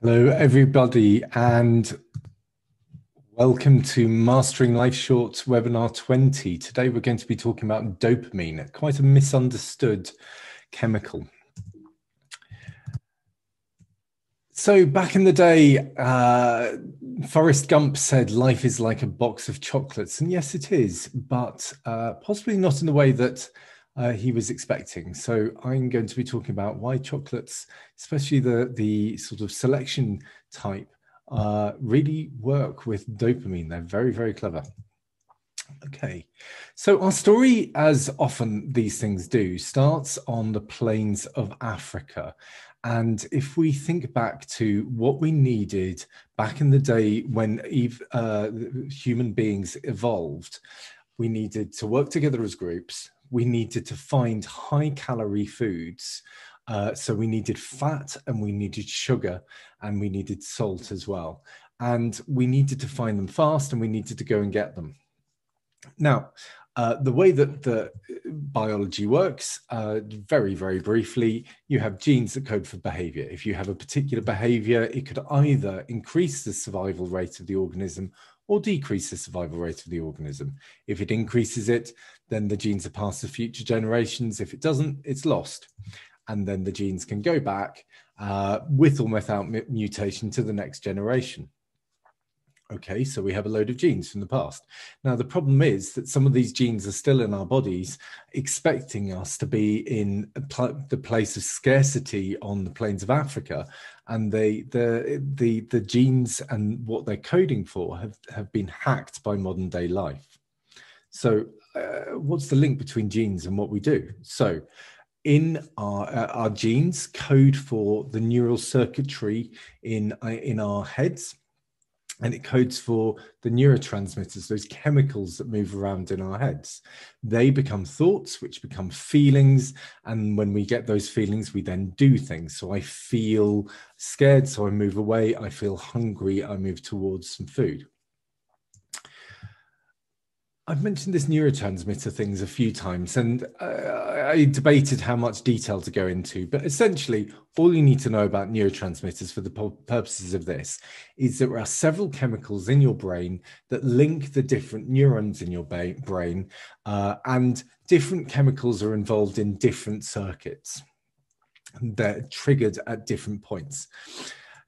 Hello, everybody, and welcome to Mastering Life Short webinar 20. Today, we're going to be talking about dopamine, quite a misunderstood chemical. So, back in the day, uh, Forrest Gump said life is like a box of chocolates. And yes, it is, but uh, possibly not in the way that uh, he was expecting. So I'm going to be talking about why chocolates, especially the the sort of selection type, uh, really work with dopamine. They're very very clever. Okay, so our story, as often these things do, starts on the plains of Africa. And if we think back to what we needed back in the day when uh, human beings evolved, we needed to work together as groups we needed to find high calorie foods. Uh, so we needed fat and we needed sugar and we needed salt as well. And we needed to find them fast and we needed to go and get them. Now, uh, the way that the biology works, uh, very, very briefly, you have genes that code for behavior. If you have a particular behavior, it could either increase the survival rate of the organism or decrease the survival rate of the organism. If it increases it, then the genes are passed to future generations. If it doesn't, it's lost. And then the genes can go back uh, with or without mutation to the next generation. Okay, so we have a load of genes from the past. Now, the problem is that some of these genes are still in our bodies, expecting us to be in pl- the place of scarcity on the plains of Africa. And they, the, the, the genes and what they're coding for have, have been hacked by modern day life. So, uh, what's the link between genes and what we do? So, in our uh, our genes code for the neural circuitry in uh, in our heads and it codes for the neurotransmitters, those chemicals that move around in our heads. They become thoughts, which become feelings. And when we get those feelings, we then do things. So I feel scared, so I move away. I feel hungry, I move towards some food. I've mentioned this neurotransmitter things a few times, and uh, I debated how much detail to go into. But essentially, all you need to know about neurotransmitters for the purposes of this is that there are several chemicals in your brain that link the different neurons in your brain, uh, and different chemicals are involved in different circuits. They're triggered at different points.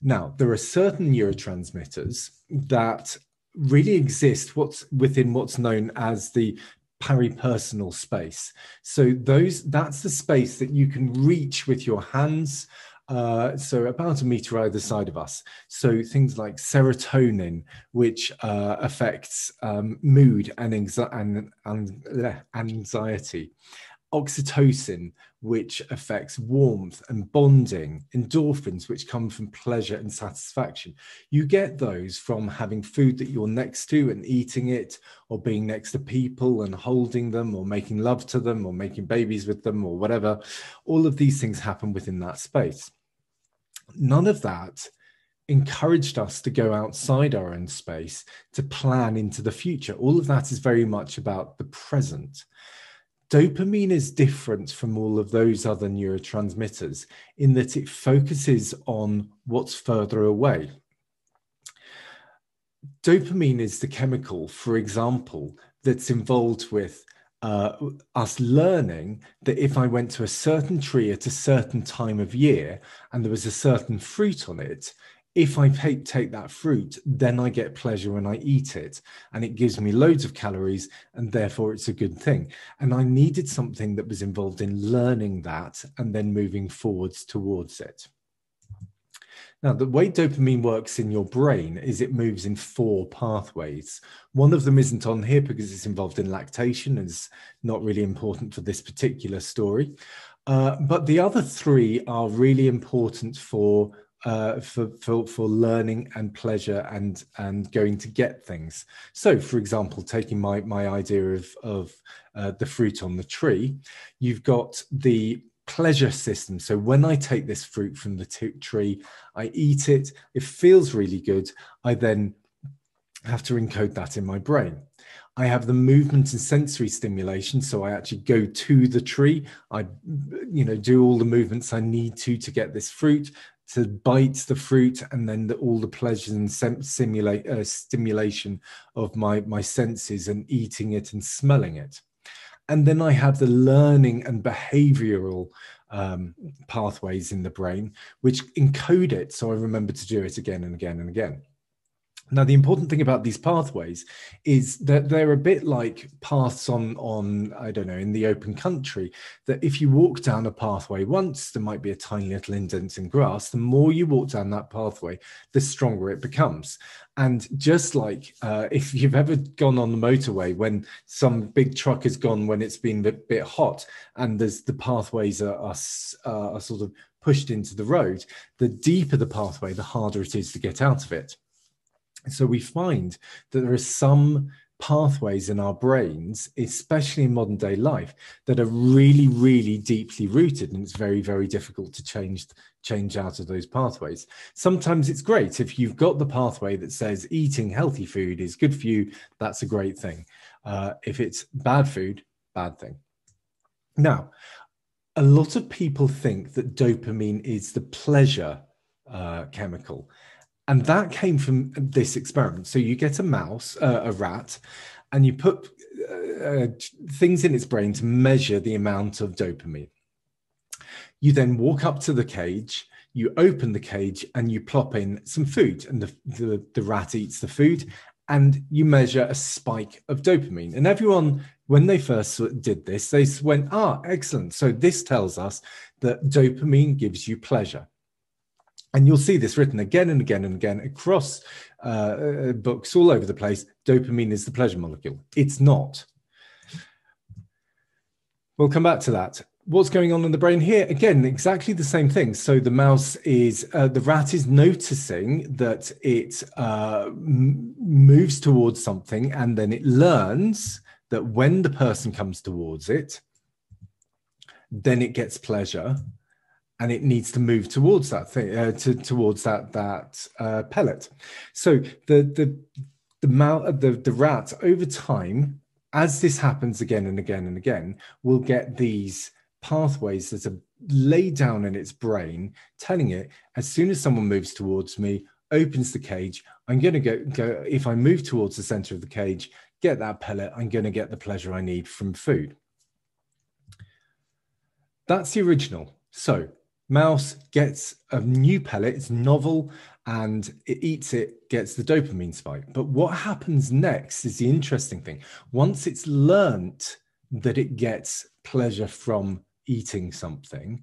Now, there are certain neurotransmitters that really exist what's within what's known as the peripersonal space. So those that's the space that you can reach with your hands. Uh, so about a meter either side of us. So things like serotonin, which uh, affects um, mood and, anxi- and, and anxiety oxytocin, which affects warmth and bonding, endorphins, which come from pleasure and satisfaction. You get those from having food that you're next to and eating it, or being next to people and holding them, or making love to them, or making babies with them, or whatever. All of these things happen within that space. None of that encouraged us to go outside our own space to plan into the future. All of that is very much about the present. Dopamine is different from all of those other neurotransmitters in that it focuses on what's further away. Dopamine is the chemical, for example, that's involved with uh, us learning that if I went to a certain tree at a certain time of year and there was a certain fruit on it, if I take, take that fruit, then I get pleasure when I eat it. And it gives me loads of calories, and therefore it's a good thing. And I needed something that was involved in learning that and then moving forwards towards it. Now, the way dopamine works in your brain is it moves in four pathways. One of them isn't on here because it's involved in lactation and is not really important for this particular story. Uh, but the other three are really important for uh, for, for for learning and pleasure and and going to get things. So, for example, taking my my idea of of uh, the fruit on the tree, you've got the pleasure system. So when I take this fruit from the t- tree, I eat it. It feels really good. I then have to encode that in my brain. I have the movement and sensory stimulation. So I actually go to the tree. I, you know, do all the movements I need to to get this fruit to bite the fruit and then the, all the pleasures and simulate uh, stimulation of my my senses and eating it and smelling it. And then i have the learning and behavioral um, pathways in the brain which encode it. So i remember to do it again and again and again now, the important thing about these pathways is that they're a bit like paths on, on, I don't know, in the open country, that if you walk down a pathway once, there might be a tiny little indent in grass. The more you walk down that pathway, the stronger it becomes. And just like uh, if you've ever gone on the motorway when some big truck has gone when it's been a bit hot and there's the pathways are, are, are sort of pushed into the road, the deeper the pathway, the harder it is to get out of it. So we find that there are some pathways in our brains, especially in modern day life, that are really, really deeply rooted, and it's very, very difficult to change change out of those pathways. Sometimes it's great if you've got the pathway that says eating healthy food is good for you. That's a great thing. Uh, if it's bad food, bad thing. Now, a lot of people think that dopamine is the pleasure uh, chemical and that came from this experiment. So you get a mouse, uh, a rat, and you put uh, uh, things in its brain to measure the amount of dopamine. You then walk up to the cage, you open the cage, and you plop in some food, and the, the, the rat eats the food, and you measure a spike of dopamine. And everyone, when they first did this, they went, ah, excellent. So this tells us that dopamine gives you pleasure and you'll see this written again and again and again across uh, uh, books all over the place. Dopamine is the pleasure molecule. It's not. We'll come back to that. What's going on in the brain here? Again, exactly the same thing. So the mouse is, uh, the rat is noticing that it uh, m- moves towards something and then it learns that when the person comes towards it, then it gets pleasure and it needs to move towards that thing, uh, to, towards that that uh, pellet. So the the the, mal- the the rat over time, as this happens again and again and again, will get these pathways that are laid down in its brain, telling it as soon as someone moves towards me, opens the cage, I'm going to go go. If I move towards the center of the cage, get that pellet, I'm going to get the pleasure I need from food. That's the original. So Mouse gets a new pellet, it's novel, and it eats it, gets the dopamine spike. But what happens next is the interesting thing. Once it's learnt that it gets pleasure from eating something,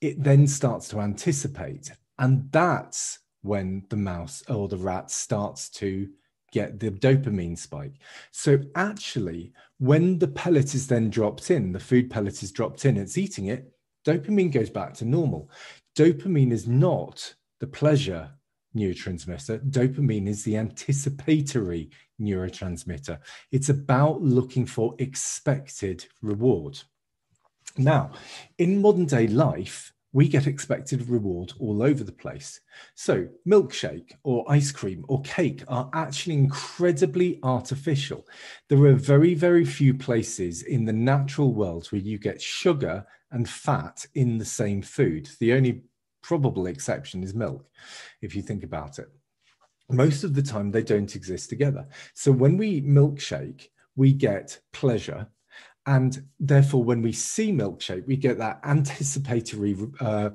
it then starts to anticipate. And that's when the mouse or the rat starts to get the dopamine spike. So actually, when the pellet is then dropped in, the food pellet is dropped in, it's eating it, dopamine goes back to normal. Dopamine is not the pleasure neurotransmitter. Dopamine is the anticipatory neurotransmitter. It's about looking for expected reward. Now, in modern day life, we get expected reward all over the place. So, milkshake or ice cream or cake are actually incredibly artificial. There are very, very few places in the natural world where you get sugar and fat in the same food. The only probable exception is milk, if you think about it. Most of the time, they don't exist together. So when we eat milkshake, we get pleasure. And therefore, when we see milkshake, we get that anticipatory uh,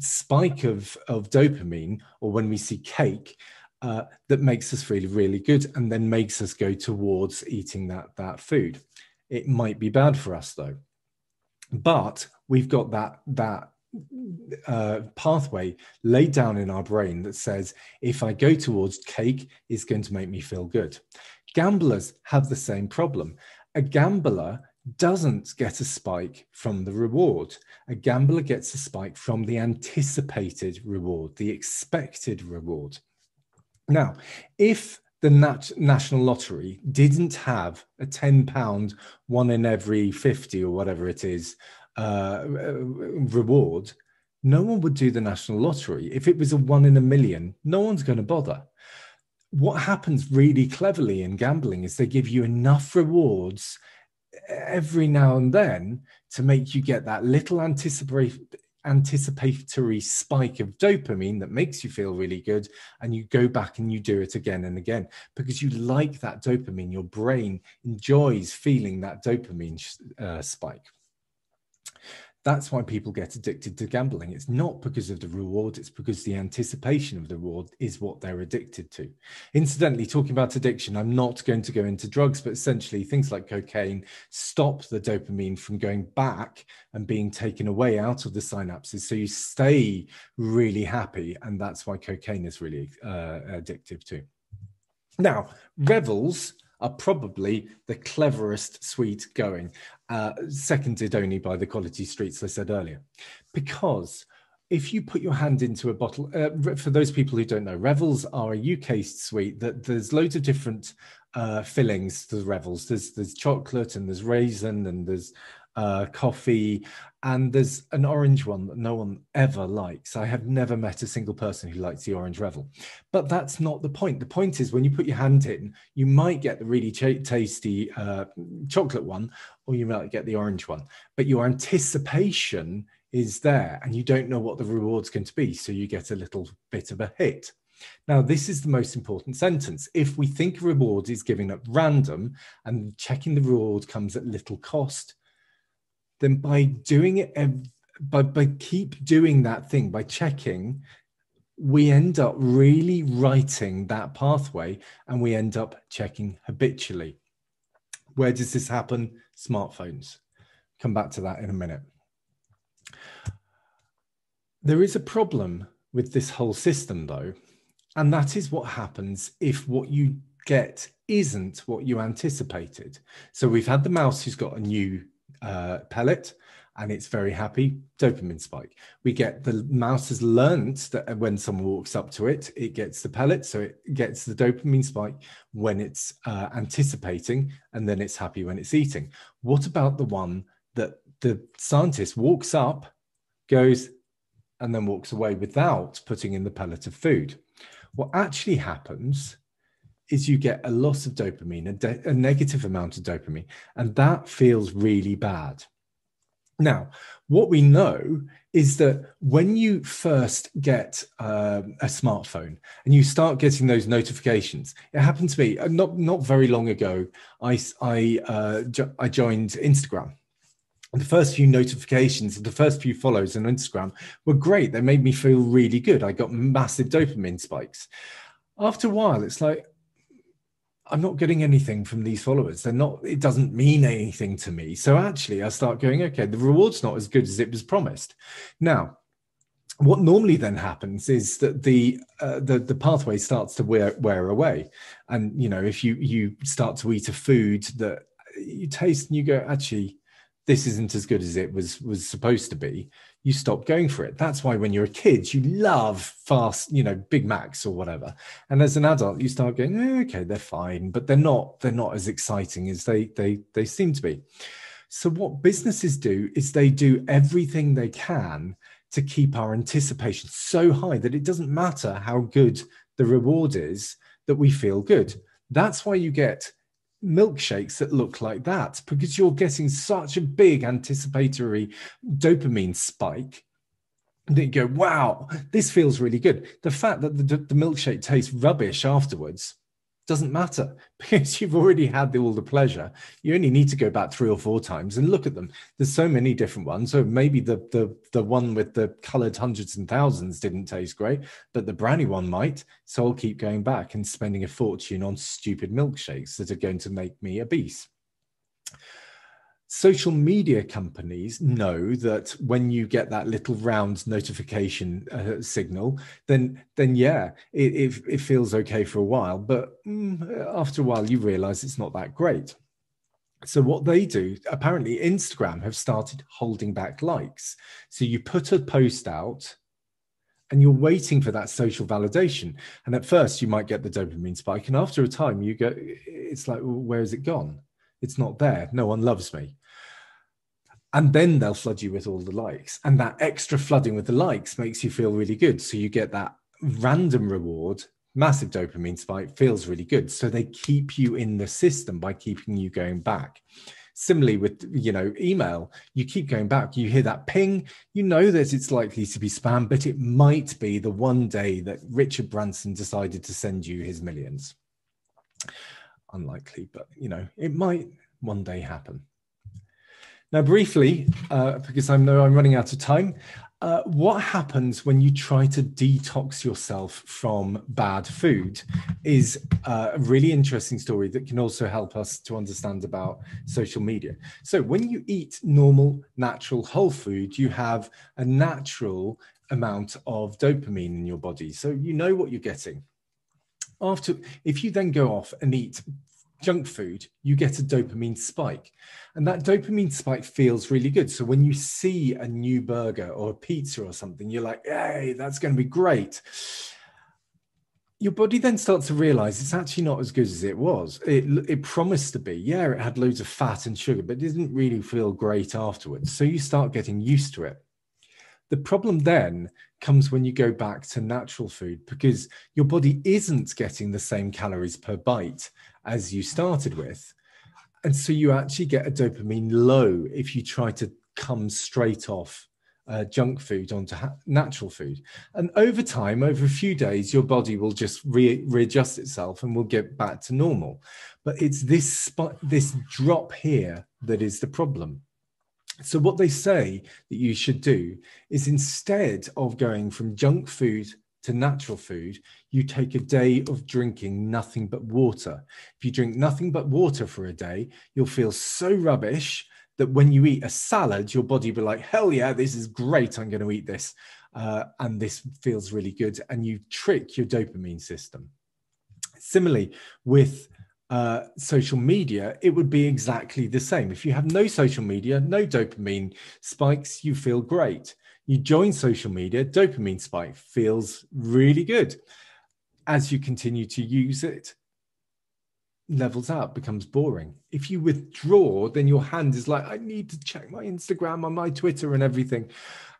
spike of, of dopamine, or when we see cake, uh, that makes us feel really good and then makes us go towards eating that, that food. It might be bad for us, though but we've got that that uh, pathway laid down in our brain that says if I go towards cake, it's going to make me feel good. Gamblers have the same problem. A gambler doesn't get a spike from the reward. A gambler gets a spike from the anticipated reward, the expected reward. Now, if the Nat- National Lottery didn't have a £10 one in every 50 or whatever it is uh, reward, no one would do the National Lottery. If it was a one in a million, no one's going to bother. What happens really cleverly in gambling is they give you enough rewards every now and then to make you get that little anticipatory spike of dopamine that makes you feel really good and you go back and you do it again and again. Because you like that dopamine your brain enjoys feeling that dopamine uh, spike that's why people get addicted to gambling. It's not because of the reward, it's because the anticipation of the reward is what they're addicted to. Incidentally, talking about addiction, I'm not going to go into drugs, but essentially things like cocaine stop the dopamine from going back and being taken away out of the synapses. So you stay really happy. And that's why cocaine is really uh, addictive too. Now, revels are probably the cleverest sweet going, uh, seconded only by the quality streets I said earlier. Because if you put your hand into a bottle, uh, for those people who don't know, Revels are a UK sweet that there's loads of different uh, fillings to the Revels. There's there's chocolate and there's raisin and there's uh, coffee, and there's an orange one that no one ever likes. I have never met a single person who likes the orange revel. But that's not the point. The point is when you put your hand in, you might get the really ch- tasty uh, chocolate one, or you might get the orange one. But your anticipation is there, and you don't know what the reward's going to be. So you get a little bit of a hit. Now, this is the most important sentence. If we think reward is given at random and checking the reward comes at little cost, then by doing it, by, by keep doing that thing, by checking, we end up really writing that pathway and we end up checking habitually. Where does this happen? Smartphones. Come back to that in a minute. There is a problem with this whole system, though, and that is what happens if what you get isn't what you anticipated. So we've had the mouse who's got a new uh, pellet and it's very happy. Dopamine spike. We get the mouse has learned that when someone walks up to it it gets the pellet so it gets the dopamine spike when it's uh, anticipating and then it's happy when it's eating. What about the one that the scientist walks up goes and then walks away without putting in the pellet of food? What actually happens is you get a loss of dopamine, a, de- a negative amount of dopamine, and that feels really bad. Now, what we know is that when you first get uh, a smartphone and you start getting those notifications, it happened to me uh, not not very long ago. I I uh, jo- I joined Instagram. And the first few notifications, the first few follows on Instagram were great. They made me feel really good. I got massive dopamine spikes. After a while, it's like, I'm not getting anything from these followers. They're not, it doesn't mean anything to me. So actually, I start going, okay, the reward's not as good as it was promised. Now, what normally then happens is that the uh, the the pathway starts to wear wear away, and you know if you you start to eat a food that you taste and you go actually this isn't as good as it was was supposed to be you stop going for it. That's why when you're a kid you love fast you know big macs or whatever. And as an adult you start going eh, okay they're fine but they're not they're not as exciting as they they they seem to be. So what businesses do is they do everything they can to keep our anticipation so high that it doesn't matter how good the reward is that we feel good. That's why you get milkshakes that look like that because you're getting such a big anticipatory dopamine spike that you go, wow, this feels really good. The fact that the, the milkshake tastes rubbish afterwards doesn't matter because you've already had the, all the pleasure. You only need to go back three or four times and look at them. There's so many different ones. So maybe the the the one with the colored hundreds and thousands didn't taste great, but the brownie one might. So I'll keep going back and spending a fortune on stupid milkshakes that are going to make me obese social media companies know that when you get that little round notification uh, signal then then yeah it, it, it, feels okay for a while but mm, after a while you realize it's not that great. So what they do apparently instagram have started holding back likes. So you put a post out and you're waiting for that social validation. And at first you might get the dopamine spike and after a time you go it's like well, where has it gone? It's not there. No one loves me and then they'll flood you with all the likes and that extra flooding with the likes makes you feel really good so you get that random reward massive dopamine spike feels really good so they keep you in the system by keeping you going back Similarly, with you know email, you keep going back. You hear that ping. You know that it's likely to be spam, but it might be the one day that Richard Branson decided to send you his millions. Unlikely, but you know it might one day happen. Now, briefly, uh, because I know I'm running out of time, uh, what happens when you try to detox yourself from bad food is uh, a really interesting story that can also help us to understand about social media. So, when you eat normal, natural, whole food, you have a natural amount of dopamine in your body. So, you know what you're getting. After, if you then go off and eat junk food, you get a dopamine spike. And that dopamine spike feels really good. So when you see a new burger or a pizza or something, you're like, hey, that's going to be great. Your body then starts to realize it's actually not as good as it was. It, it promised to be. Yeah, it had loads of fat and sugar, but it didn't really feel great afterwards. So you start getting used to it. The problem then comes when you go back to natural food because your body isn't getting the same calories per bite as you started with. And so you actually get a dopamine low if you try to come straight off uh, junk food onto ha- natural food. And over time, over a few days, your body will just re- readjust itself and will get back to normal. But it's this sp- this drop here that is the problem. So what they say that you should do is instead of going from junk food to natural food, you take a day of drinking nothing but water. If you drink nothing but water for a day, you'll feel so rubbish that when you eat a salad, your body will be like, hell yeah, this is great. I'm going to eat this. Uh, and this feels really good. And you trick your dopamine system. Similarly, with uh, social media, it would be exactly the same. If you have no social media, no dopamine spikes, you feel great. You join social media, dopamine spike feels really good. As you continue to use it, levels out, becomes boring. If you withdraw, then your hand is like, I need to check my Instagram and my Twitter and everything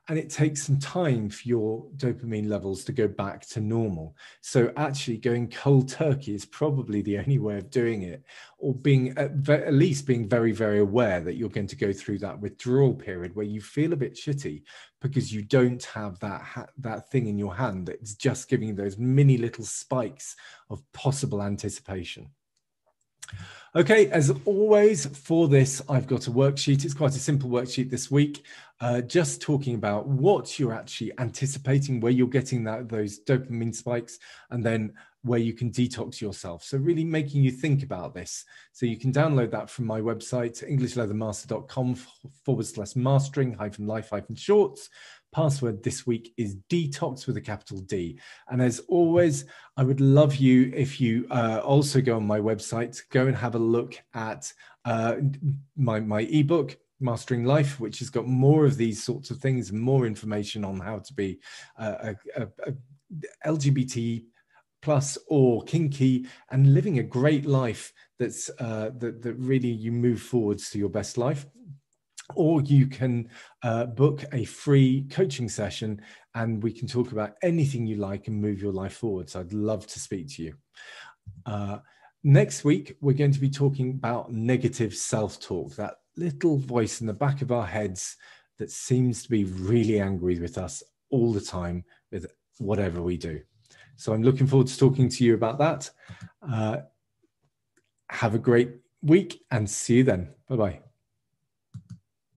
and it takes some time for your dopamine levels to go back to normal. So actually going cold turkey is probably the only way of doing it or being at, at least being very, very aware that you're going to go through that withdrawal period where you feel a bit shitty because you don't have that, ha- that thing in your hand that's just giving you those mini little spikes of possible anticipation. Okay, as always for this, I've got a worksheet. It's quite a simple worksheet this week, uh, just talking about what you're actually anticipating, where you're getting that those dopamine spikes, and then where you can detox yourself. So really making you think about this. So you can download that from my website, englishleathermaster.com forward slash mastering hyphen life hyphen shorts password this week is detox with a capital D. And as always, I would love you if you uh, also go on my website, go and have a look at uh, my, my ebook, Mastering Life, which has got more of these sorts of things, more information on how to be uh, a, a, LGBT plus or kinky and living a great life that's uh, that, that really you move forwards to your best life or you can uh, book a free coaching session and we can talk about anything you like and move your life forward. So I'd love to speak to you. Uh, next week, we're going to be talking about negative self talk, that little voice in the back of our heads that seems to be really angry with us all the time with whatever we do. So I'm looking forward to talking to you about that. Uh, have a great week and see you then. Bye bye.